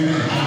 Amen.